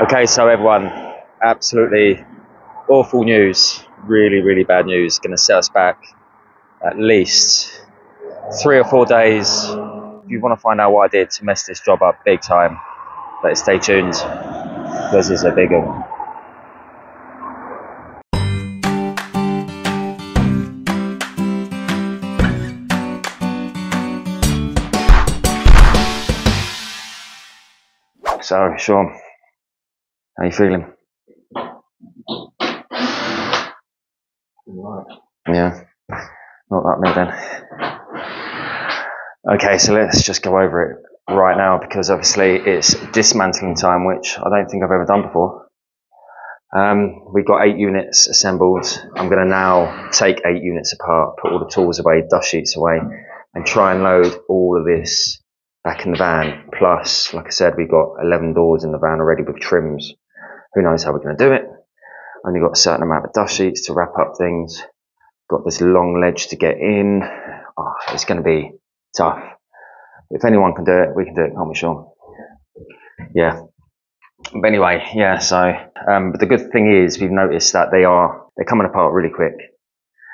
Okay, so everyone, absolutely awful news. Really, really bad news. Going to set us back at least three or four days. If you want to find out what I did to mess this job up big time, but stay tuned because it's a big one. So, Sean, how you feeling? Yeah, not that me then. Okay, so let's just go over it right now because obviously it's dismantling time, which I don't think I've ever done before. Um, we've got eight units assembled. I'm going to now take eight units apart, put all the tools away, dust sheets away, and try and load all of this back in the van. Plus, like I said, we've got 11 doors in the van already with trims. Who knows how we're going to do it? Only got a certain amount of dust sheets to wrap up things. Got this long ledge to get in. Oh, it's going to be tough. If anyone can do it, we can do it, can't we, Sean? Yeah. But anyway, yeah. So, um, but the good thing is, we've noticed that they are they're coming apart really quick,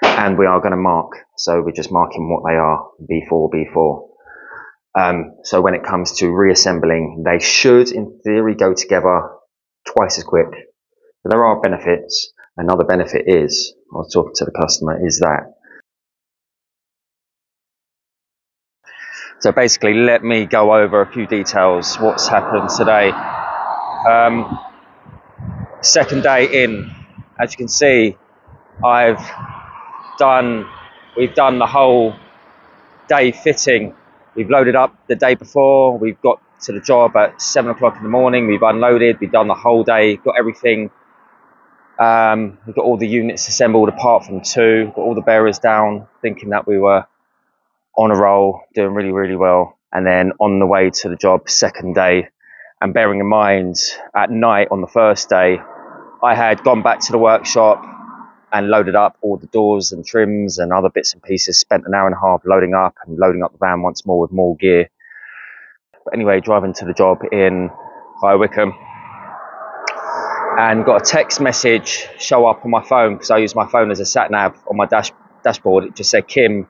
and we are going to mark. So we're just marking what they are: B4, B4. Um, so when it comes to reassembling, they should, in theory, go together twice as quick. But there are benefits. Another benefit is, I was talking to the customer, is that So basically, let me go over a few details. What's happened today? Um, second day in, as you can see, I've done. We've done the whole day fitting. We've loaded up the day before. We've got to the job at seven o'clock in the morning. We've unloaded. We've done the whole day. Got everything. Um, we've got all the units assembled apart from two. Got all the bearers down, thinking that we were on a roll, doing really, really well. And then on the way to the job, second day, and bearing in mind at night on the first day, I had gone back to the workshop and loaded up all the doors and trims and other bits and pieces. Spent an hour and a half loading up and loading up the van once more with more gear. But anyway, driving to the job in High Wycombe and got a text message show up on my phone because I use my phone as a sat nav on my dash dashboard. It just said Kim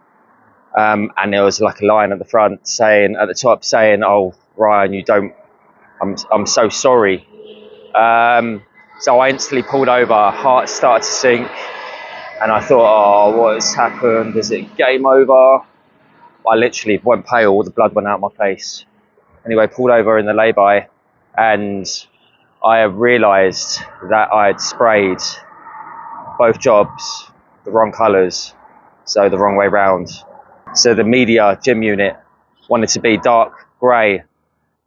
um, and there was like a line at the front saying, at the top saying, "Oh, Ryan, you don't. I'm I'm so sorry." Um, so I instantly pulled over. Heart started to sink, and I thought, "Oh, what has happened? Is it game over?" I literally went pale. All the blood went out of my face. Anyway, pulled over in the lay-by, and I realised that I had sprayed both jobs the wrong colours, so the wrong way round. So the media gym unit wanted to be dark grey,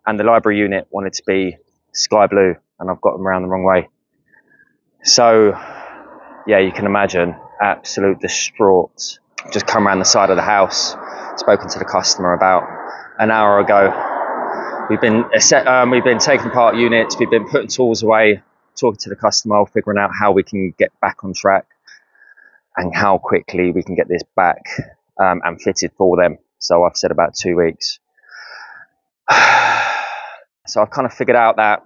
and the library unit wanted to be sky blue, and I've got them around the wrong way. So, yeah, you can imagine, absolute distraught. Just come around the side of the house, spoken to the customer about an hour ago. We've been um, we've been taking apart units, we've been putting tools away, talking to the customer, figuring out how we can get back on track and how quickly we can get this back um, and fitted for them. So I've said about two weeks. so I've kind of figured out that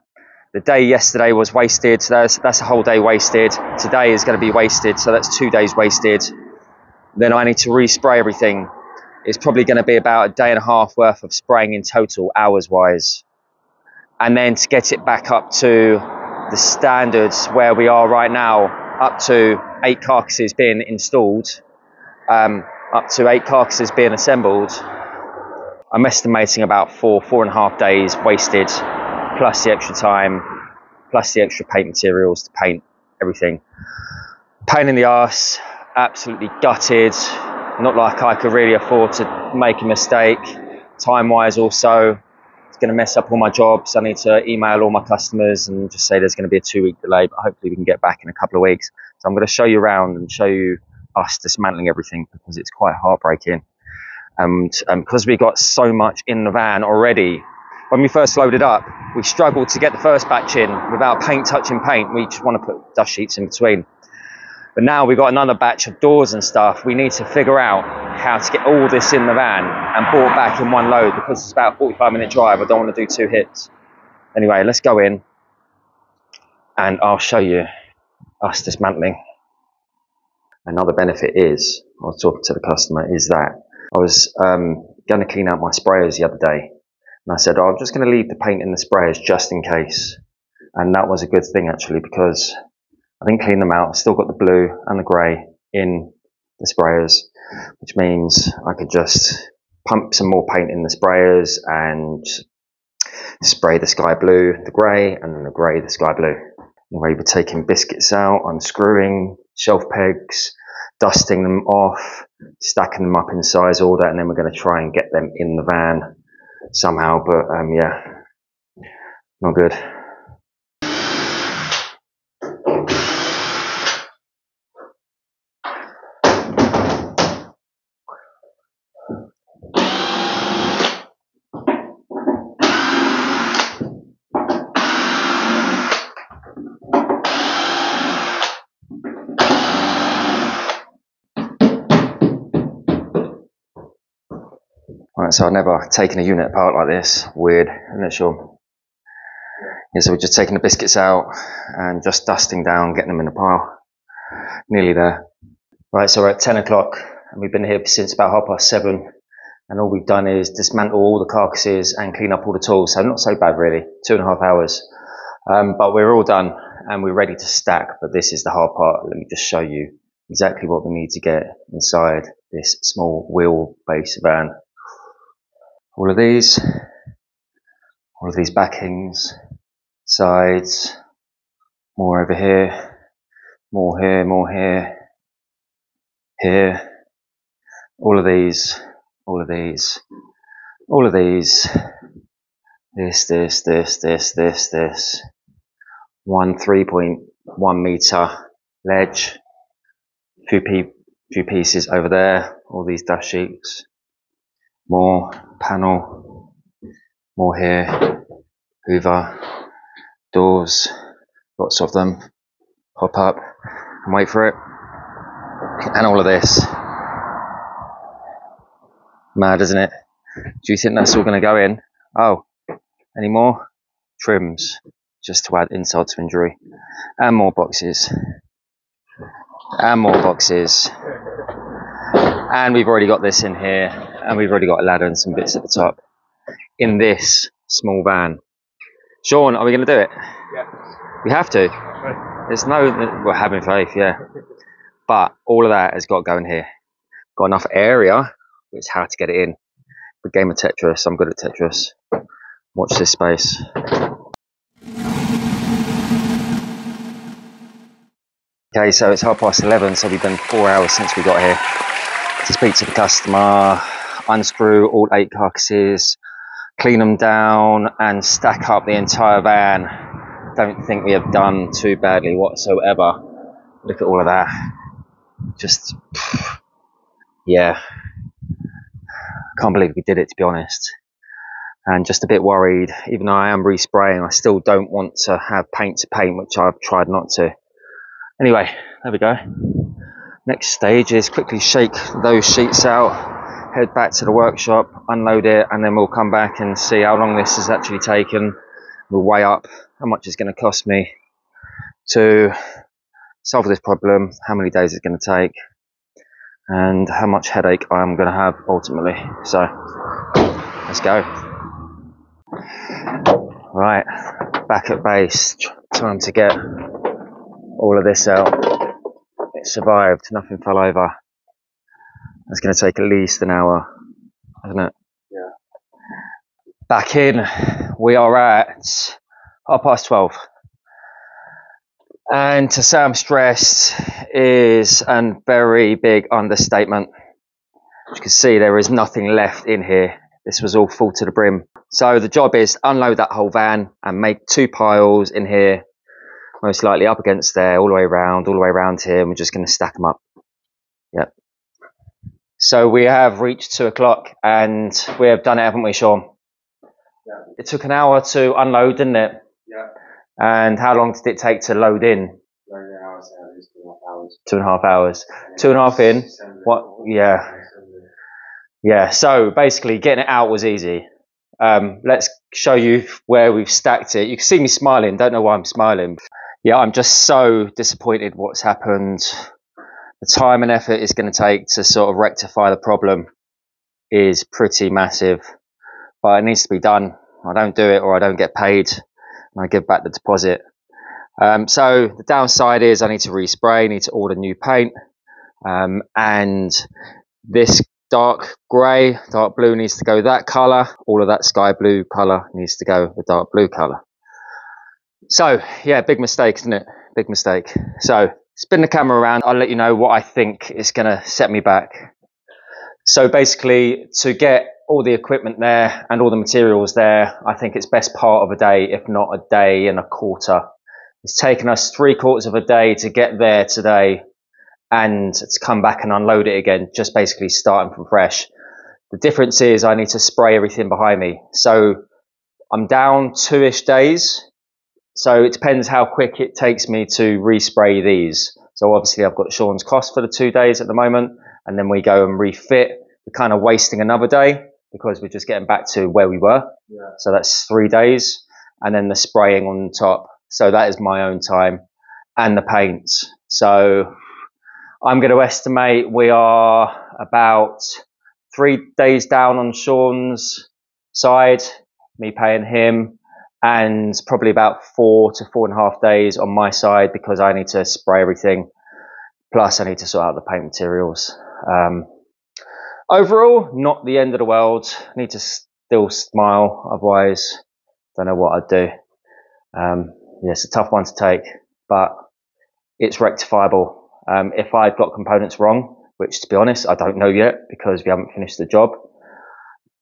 the day yesterday was wasted. So that's, that's a whole day wasted. Today is going to be wasted. So that's two days wasted. Then I need to respray everything. It's probably going to be about a day and a half worth of spraying in total, hours wise. And then to get it back up to the standards where we are right now, up to eight carcasses being installed, um, up to eight carcasses being assembled, I'm estimating about four, four and a half days wasted, plus the extra time, plus the extra paint materials to paint everything. Pain in the ass, absolutely gutted. Not like I could really afford to make a mistake. Time wise, also, it's going to mess up all my jobs. I need to email all my customers and just say there's going to be a two week delay, but hopefully we can get back in a couple of weeks. So I'm going to show you around and show you us dismantling everything because it's quite heartbreaking. And um, because we got so much in the van already, when we first loaded up, we struggled to get the first batch in without paint touching paint. We just want to put dust sheets in between. But now we've got another batch of doors and stuff. We need to figure out how to get all this in the van and brought back in one load because it's about a 45 minute drive. I don't want to do two hits. Anyway, let's go in and I'll show you us dismantling. Another benefit is, I was talking to the customer, is that I was um, going to clean out my sprayers the other day. And I said, oh, I'm just going to leave the paint in the sprayers just in case. And that was a good thing actually because I didn't clean them out. Still got the blue and the grey in the sprayers, which means I could just pump some more paint in the sprayers and spray the sky blue, the grey, and then the grey, the sky blue. Anyway, we're taking biscuits out, unscrewing shelf pegs, dusting them off, stacking them up in size order, and then we're going to try and get them in the van somehow. But um, yeah, not good. So I've never taken a unit apart like this. Weird, isn't it, Sean? Yeah, so we're just taking the biscuits out and just dusting down, getting them in a pile. Nearly there. Right, so we're at 10 o'clock and we've been here since about half past seven. And all we've done is dismantle all the carcasses and clean up all the tools. So not so bad really, two and a half hours. Um, but we're all done and we're ready to stack. But this is the hard part. Let me just show you exactly what we need to get inside this small wheelbase van all of these, all of these backings, sides, more over here, more here, more here, here, all of these, all of these, all of these, this, this, this, this, this, this, one 3.1 meter ledge, few, pe- few pieces over there, all these dust sheets, more panel, more here, hoover, doors, lots of them, pop up and wait for it, and all of this. Mad, isn't it? Do you think that's all going to go in? Oh, any more? Trims, just to add insult to injury. And more boxes. And more boxes. And we've already got this in here, and we've already got a ladder and some bits at the top in this small van. Sean, are we going to do it? Yeah. We have to. There's no, we're having faith, yeah. But all of that has got to go in here. Got enough area, it's how to get it in. The game of Tetris, I'm good at Tetris. Watch this space. Okay, so it's half past 11, so we've been four hours since we got here to speak to the customer, unscrew all eight carcasses, clean them down, and stack up the entire van. Don't think we have done too badly whatsoever. Look at all of that. Just, yeah. Can't believe we did it, to be honest. And just a bit worried, even though I am respraying, I still don't want to have paint to paint, which I've tried not to. Anyway, there we go. Next stage is quickly shake those sheets out, head back to the workshop, unload it, and then we'll come back and see how long this has actually taken. We'll weigh up how much it's going to cost me to solve this problem, how many days it's going to take, and how much headache I'm going to have ultimately. So, let's go. Right, back at base. Time to get all of this out. It survived, nothing fell over. It's going to take at least an hour, isn't it? Yeah. Back in, we are at half past 12. And to say I'm stressed is a very big understatement. As you can see, there is nothing left in here. This was all full to the brim. So the job is unload that whole van and make two piles in here most likely up against there, all the way around, all the way around here, and we're just going to stack them up. So we have reached two o'clock, and we have done it, haven't we, Sean? Yeah. It took an hour to unload, didn't it? Yeah. And how long did it take to load in? Two and a half hours. Two and a half hours. Two and a half in. What? Yeah. Yeah. So basically, getting it out was easy. Um, let's show you where we've stacked it. You can see me smiling. Don't know why I'm smiling. yeah, I'm just so disappointed what's happened. The time and effort it's going to take to sort of rectify the problem is pretty massive, but it needs to be done. I don't do it or I don't get paid and I give back the deposit. Um, so the downside is I need to respray, I need to order new paint, um, and this dark grey, dark blue needs to go that colour. All of that sky blue colour needs to go the dark blue colour. So yeah, big mistake, isn't it? Big mistake. So spin the camera around. I'll let you know what I think is going to set me back. So basically, to get all the equipment there and all the materials there, I think it's best part of a day, if not a day and a quarter. It's taken us three quarters of a day to get there today and to come back and unload it again, just basically starting from fresh. The difference is I need to spray everything behind me. So I'm down two-ish days. So it depends how quick it takes me to respray these. So obviously I've got Sean's cost for the two days at the moment, and then we go and refit. We're kind of wasting another day because we're just getting back to where we were. Yeah. So that's three days, and then the spraying on top. So that is my own time, and the paints. So I'm going to estimate we are about three days down on Sean's side, me paying him, and probably about four to four and a half days on my side because I need to spray everything. Plus, I need to sort out the paint materials. Um, overall, not the end of the world. I need to still smile, otherwise, don't know what I'd do. Um, yeah, it's a tough one to take, but it's rectifiable. Um, if I've got components wrong, which to be honest, I don't know yet because we haven't finished the job,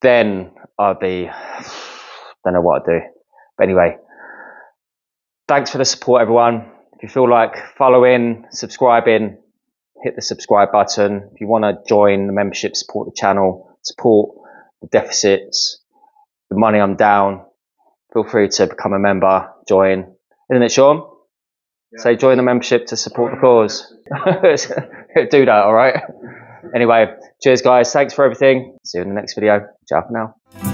then I'd be, don't know what I'd do. But anyway, thanks for the support, everyone. If you feel like following, subscribing, hit the subscribe button. If you want to join the membership, support the channel, support the deficits, the money I'm down, feel free to become a member, join. Isn't it, Sean? Say join the membership to support the cause. Do that, all right? Anyway, cheers, guys. Thanks for everything. See you in the next video. Ciao for now.